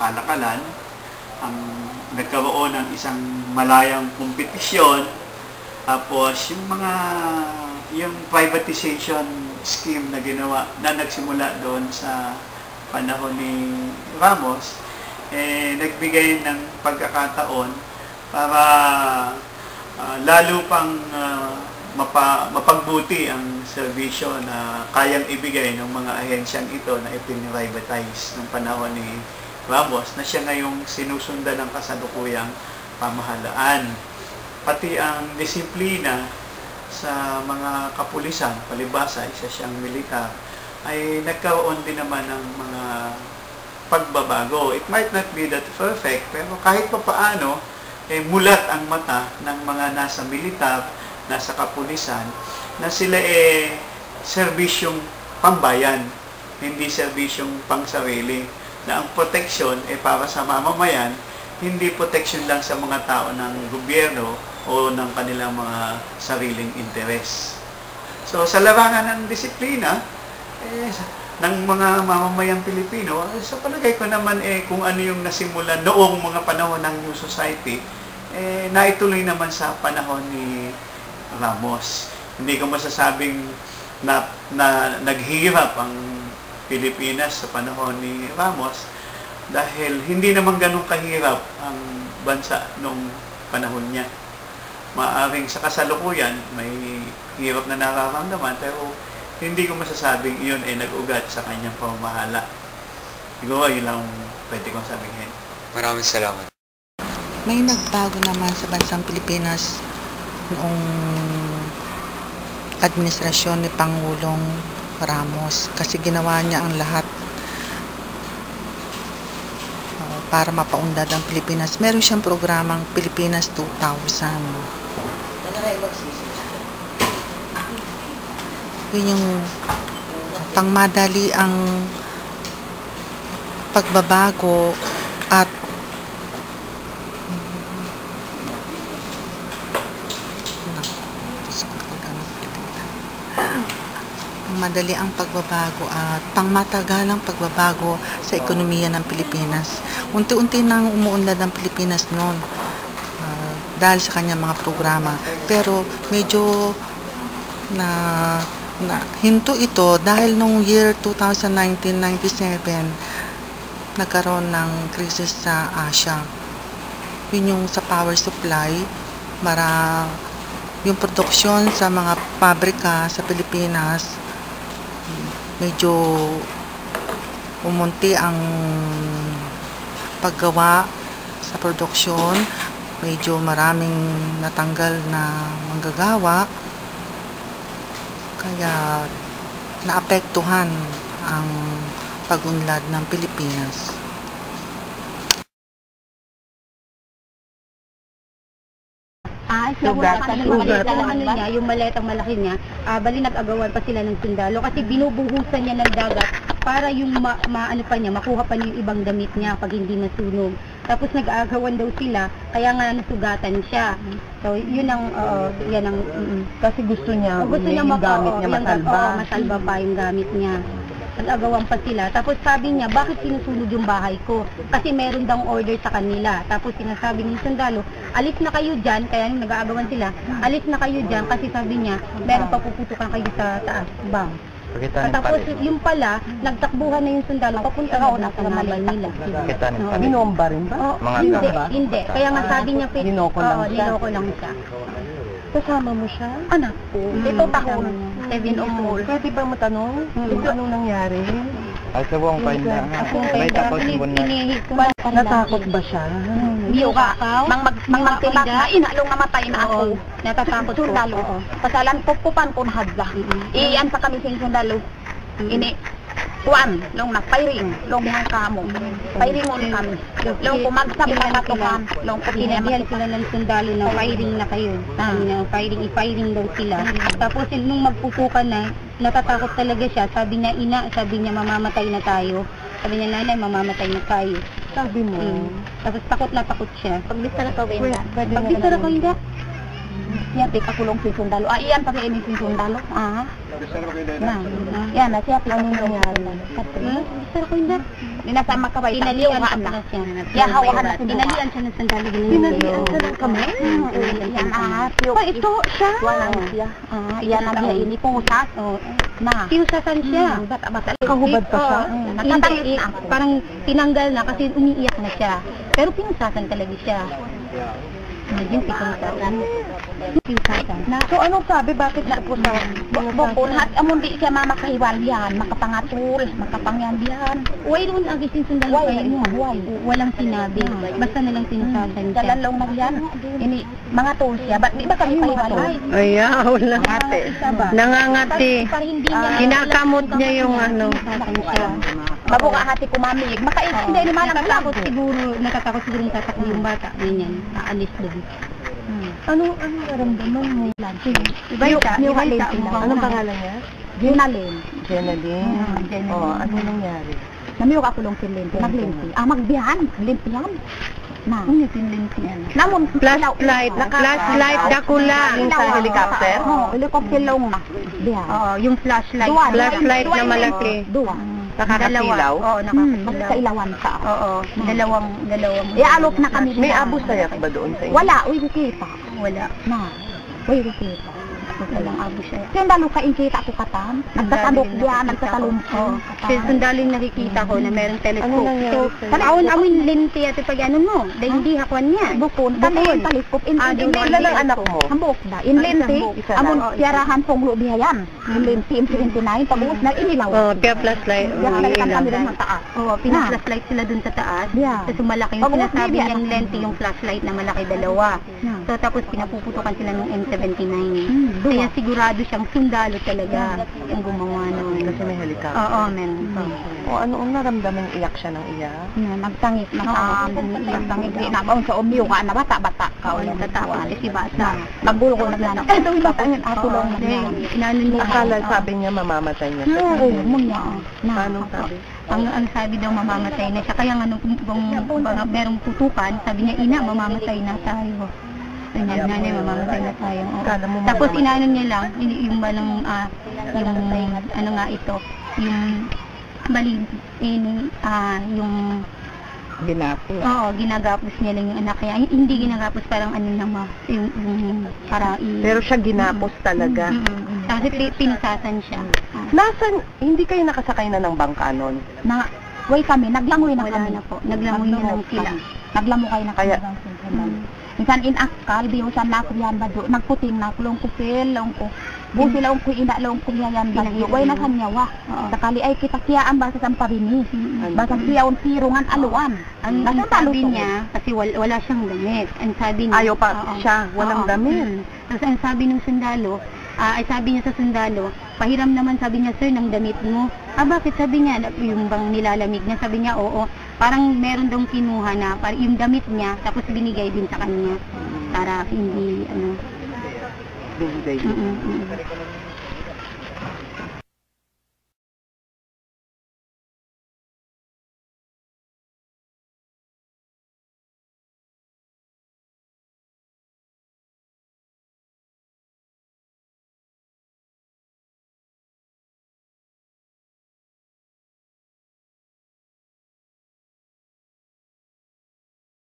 kalakalan, ang nagkaroon ng isang malayang kompetisyon, tapos yung mga yung privatization scheme na ginawa na nagsimula doon sa panahon ni Ramos, eh, nagbigay ng pagkakataon para ah, lalo pang ah, mapa, mapagbuti ang serbisyo na kayang ibigay ng mga ahensyang ito na ipinrivatize ng panahon ni Ramos na siya ngayong sinusundan ng kasalukuyang pamahalaan. Pati ang disiplina sa mga kapulisan, palibasa, isa siyang militar, ay nagkaroon din naman ng mga pagbabago. It might not be that perfect, pero kahit pa paano, eh, mulat ang mata ng mga nasa militar, nasa kapulisan, na sila eh serbisyong pambayan, hindi serbisyong pangsarili. Na ang proteksyon eh para sa mamamayan, hindi proteksyon lang sa mga tao ng gobyerno o ng kanilang mga sariling interes. So sa larangan ng disiplina, eh, ng mga mamamayang Pilipino, eh, sa palagay ko naman eh, kung ano yung nasimula noong mga panahon ng New Society, eh, naituloy naman sa panahon ni Ramos. Hindi ko masasabing na, na naghihirap ang Pilipinas sa panahon ni Ramos dahil hindi naman ganun kahirap ang bansa nung panahon niya. Maaring sa kasalukuyan may hirap na nararamdaman pero hindi ko masasabing iyon ay nag-ugat sa kanyang pamamahala. Siguro yun lang pwede kong sabihin. Maraming salamat. May nagbago naman sa bansang Pilipinas noong administrasyon ni Pangulong Ramos kasi ginawa niya ang lahat uh, para mapaundad ang Pilipinas. Meron siyang programang Pilipinas 2000. Yun yung pangmadali ang pagbabago at madali ang pagbabago at pangmatagalang pagbabago sa ekonomiya ng Pilipinas. Unti-unti nang umuunlad ang Pilipinas noon ah, dahil sa kanyang mga programa. Pero medyo na, na hinto ito dahil nung year 2019-97 nagkaroon ng krisis sa Asia. Yun yung sa power supply, mara yung produksyon sa mga pabrika sa Pilipinas medyo umunti ang paggawa sa produksyon medyo maraming natanggal na manggagawa kaya naapektuhan ang pagunlad ng Pilipinas. Ah. Sugatan. Yung ano niya, yung maletang malaki niya, ah, bali nag-agawan pa sila ng sundalo kasi binubuhusan niya ng dagat para yung ma, ma- ano pa niya, makuha pa niya yung ibang damit niya pag hindi nasunog. Tapos nag-aagawan daw sila, kaya nga nasugatan siya. So, yun ang, oo, yan ang, mm, Kasi gusto niya, gusto niya yung maka- gamit oo, niya masalba. oo, masalba pa yung gamit niya. Nag-agawan pa sila. Tapos sabi niya, bakit sinusunog yung bahay ko? Kasi meron daw order sa kanila. Tapos sinasabi ng sundalo, alis na kayo dyan, kaya yung nag-aagawan sila, alis na kayo dyan kasi sabi niya, meron pa puputukan kayo sa taas, bang. At tapos yung pala, nagtakbuhan na yung sundalo, papunta na doon sa Maynila. Oo. Binomba rin ba? Mga hindi, hindi. Kaya nga sabi niya, Ninoko lang siya? ninoko lang siya. Kasama mo siya? Anak po. Ito taon. Seven years old. Pwede ba matanong Mm. kung anong nangyari? Ay, sa buong kain na. May tapos yung na. Natakot ba siya? Biyo ka. Mang mag mang magtibak na inalong namatay na ako. Natatakot ko. Sundalo. Oo. Pasalan pupupan ko na hadla. Iyan sa kami sa sundalo. Ini kuan long na firing long mga kamo. Firing mo kami. Long kumagsabi na katukan. Long Sinabihan sila ng sundalo na firing na kayo. Sabi na firing, i-firing daw sila. Tapos nung magpupukan na, natatakot talaga siya. Sabi niya, ina, sabi niya, mamamatay na tayo. Sabi niya, nanay, mamamatay na tayo. Sabi mo. Mm. Tapos takot na takot siya. Pagbista na kawin. Pwede na Pagbista na lang. Siya tik ako lang si sundalo. Ah, iyan pa ini si sundalo. Ah. Na. Yan na siya tik Anong ako nangyari? Hmm? Sir ko hindi. Dinasama ka ba? Tinalian ka na siya. Ya hawakan na Tinalian siya ng sandalo. Tinalian ka ng kamay? Yan ah. Pa ito siya. Walang siya. Ah, yan na siya ini pusas. Na. Pinusasan siya. Bata-bata. Kahubad pa siya? Eh, na ako. parang tinanggal na kasi umiiyak na siya. Pero pinusasan talaga siya. Pinusasan. Pinusasan. Na, So anong sabi? Bakit na po sa... Bukunhat, amon di siya yan, makapangatul, makapangyandihan. Way doon ang isin sundan Way, kayo mo. way. Walang sinabi. Basta nalang pinusasan siya. Dalan lang yan. Ini, mga tol siya, ba't di ba kami pahiwalay? Ayaw na. Ate. Nangangati. Niya Kinakamot niya yung ano. Mabuka hati kumamig, makait, hindi ni malang Natatakot lang. siguro, natatakot siguro yung tatakbo yung bata. Ganyan, aalis doon. Anong, anong naramdaman mo? Iba yung Yung sila. mo. Anong pangalan niya? Ginalin. Jenaline. Mm, Jenaline. Oh, ano nangyari? Namiyok ako lang silente, naglinti. Ah, magbihan, limpihan. Na. Ano yung limpihan? Namon, Flashlight. Flashlight dakula. Sa helicopter? Oo, helicopter lang na. Bihan. Oo, yung flashlight. Flashlight na malaki. Dua. Nakakasilaw? Oo, Hmm, nakakasilaw. sa ilawan ka. Oo, dalawang, dalawang. Eh, alok na kami. May abo sayak ba doon sa inyo? Wala, uy, kita. Wala. Na. Uy, kita. Walang abo siya. Kaya dalo ka inkita ko katam. Nagtatanok diyan, nagtatalon ko. Kasi sundalo yung nakikita ko na merong Ano telescope. nangyari So, sa'yo? sana awon awon linti at pag ano mo, dahil hindi hakuan niya. Bukon, kami yung talipop. In, Ah, in, doon. Ilan ang anak mo? Hambok da. In Ah, amon lang. Tiyarahan pong lo bihayan. In Linti, M79, pag-uus na inilaw. Oh, kaya flashlight. Diyan Oh, nalikan kami ilaw. rin ng taas. Oo, pinaflashlight sila dun sa taas. Yeah. Tapos malaki yung sinasabi niyang ako. lente yung flashlight na malaki dalawa. So tapos pinapuputukan sila ng M79. Hmm. Kaya sigurado siyang sundalo talaga yung gumawa nun. Kasi may helicopter. Oo, meron. O ano ang naramdaman? Iyak siya ng iyak? Na, nagtangis na ka, umiiyak tangis. Di na baon sa umiyo ka na bata-bata ka. Oo, natatakot kasi bata. Magbulo ko naglanak. Eh, daw bata yun. Ako lang Kasi naglanak. inano niya. Akala sabi niya mamamatay niya. Oo, mo niya. Na. Paano sabi? Ang, ang sabi daw mamamatay na siya. Kaya nga nung kung, kung merong putukan, sabi niya, ina, mamamatay na tayo. Ganyan, nanay, mamamatay na tayo. Oo. Tapos inano niya lang, yung, yung balang, ah, yung, ano nga ito, yung, bali, in, ah, yung, Ginapo. oo, ginagapos niya lang yung anak niya. Hindi ginagapos parang ano lang, ma, yung, yung, para i, Pero siya ginapos talaga. Mm-mm. Kasi pi- pinusasan siya. Ah. Nasan, hindi kayo nakasakay na ng bangka nun? Na, way kami, naglangoy na Wala kami. na po. Naglangoy na lang sila. Naglangoy kayo na Kaya- kami. Minsan in akal, biyosan na ako yan ba do. Nagputing na ako, long ko fil, long ko. Busi lang ko ina, long ko yan ba do. Way na kanyawa. Sakali ay kita kiyaan basa sa parini. Basa siyaon pirungan aluan. Ang, ang sabi niya, kasi wala, wala siyang damit. Ang sabi niya, Ayaw pa siya, walang damit. Mm. Tapos ang sabi ng sundalo, ah, ay sabi niya sa sundalo, pahiram naman sabi niya, sir, ng damit mo. Ah, bakit? Sabi niya, yung bang nilalamig niya, sabi niya, oo. Parang meron daw kinuha na, par yung damit niya, tapos binigay din sa kanya. Para hindi, ano, Binigay mm, mm, mm.